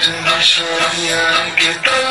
Imagine the shorty I get down.